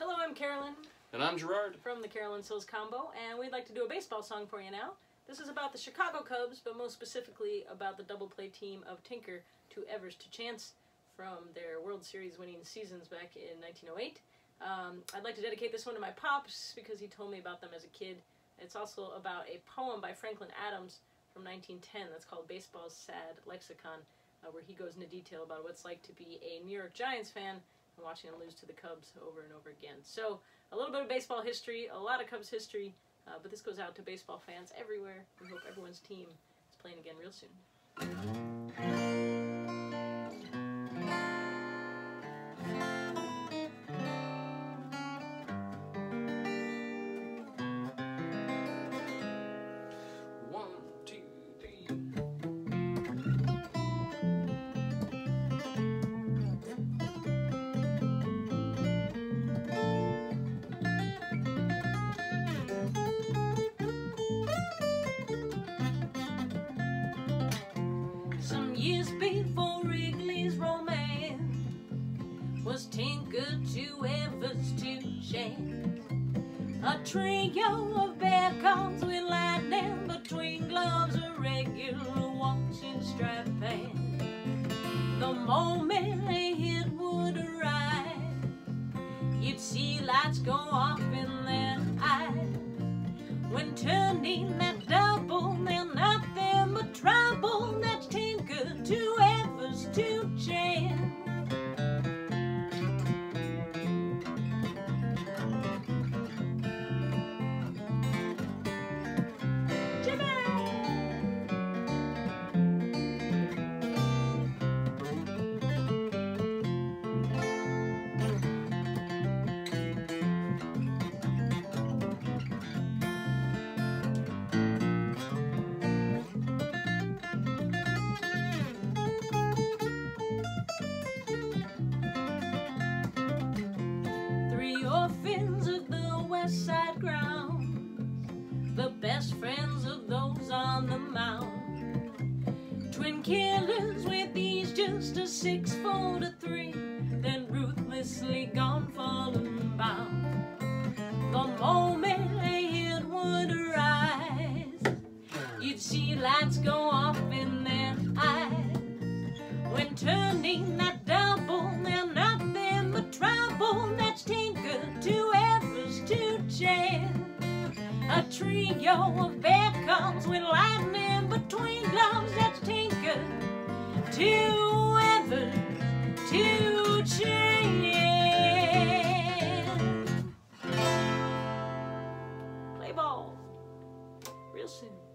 Hello, I'm Carolyn And I'm Gerard. from the Carolyn Sills Combo, and we'd like to do a baseball song for you now. This is about the Chicago Cubs, but most specifically about the double play team of Tinker to Evers to Chance from their World Series winning seasons back in 1908. Um, I'd like to dedicate this one to my pops because he told me about them as a kid. It's also about a poem by Franklin Adams from 1910 that's called Baseball's Sad Lexicon, uh, where he goes into detail about what it's like to be a New York Giants fan and watching them lose to the Cubs over and over again. So, a little bit of baseball history, a lot of Cubs history, uh, but this goes out to baseball fans everywhere. We hope everyone's team is playing again real soon. Before Wrigley's romance was Tinker to Evers to Chance. A trio of bear comes with lightning between gloves, a regular waltzing strap band. The moment they hit would arrive, you'd see lights go off in their eyes. When turning that orphans of the west side ground, the best friends of those on the mound. Twin killers with these just a six A trio of comes with lightning between gloves. That's Tinker to Evers to Chance. Play ball real soon.